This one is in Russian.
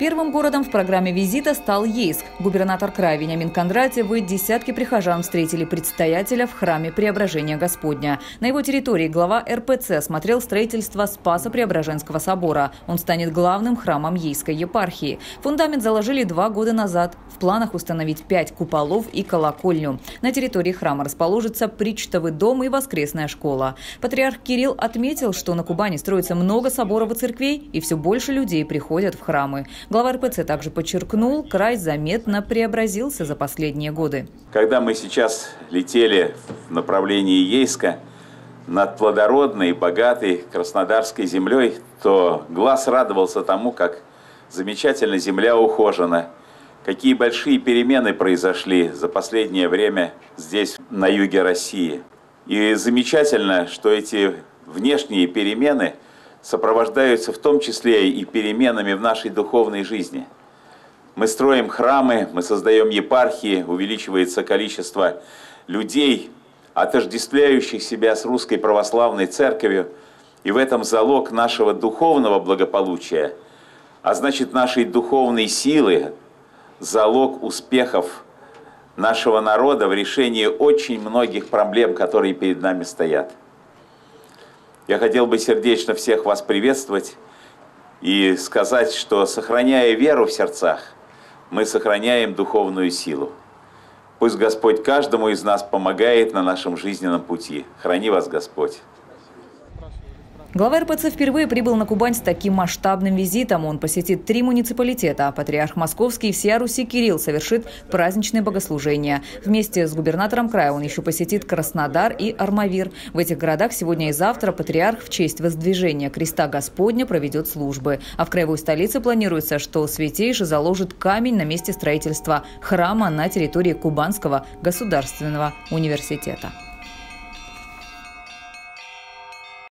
Первым городом в программе визита стал Ейск. Губернатор края Вениамин Кондратьев и десятки прихожан встретили предстоятеля в храме Преображения Господня. На его территории глава РПЦ осмотрел строительство Спаса Преображенского собора. Он станет главным храмом Ейской епархии. Фундамент заложили два года назад. В планах установить пять куполов и колокольню. На территории храма расположится причтовый дом и воскресная школа. Патриарх Кирилл отметил, что на Кубани строится много соборов и церквей, и все больше людей приходят в храмы. Глава РПЦ также подчеркнул, край заметно преобразился за последние годы. Когда мы сейчас летели в направлении Ейска над плодородной богатой Краснодарской землей, то глаз радовался тому, как замечательно земля ухожена, какие большие перемены произошли за последнее время здесь, на юге России. И замечательно, что эти внешние перемены – сопровождаются в том числе и переменами в нашей духовной жизни. Мы строим храмы, мы создаем епархии, увеличивается количество людей, отождествляющих себя с русской православной церковью, и в этом залог нашего духовного благополучия, а значит нашей духовной силы, залог успехов нашего народа в решении очень многих проблем, которые перед нами стоят. Я хотел бы сердечно всех вас приветствовать и сказать, что сохраняя веру в сердцах, мы сохраняем духовную силу. Пусть Господь каждому из нас помогает на нашем жизненном пути. Храни вас Господь. Глава РПЦ впервые прибыл на Кубань с таким масштабным визитом. Он посетит три муниципалитета. Патриарх Московский и всея Руси Кирилл совершит праздничное богослужение. Вместе с губернатором края он еще посетит Краснодар и Армавир. В этих городах сегодня и завтра патриарх в честь воздвижения креста Господня проведет службы. А в краевой столице планируется, что святейший заложит камень на месте строительства храма на территории Кубанского государственного университета.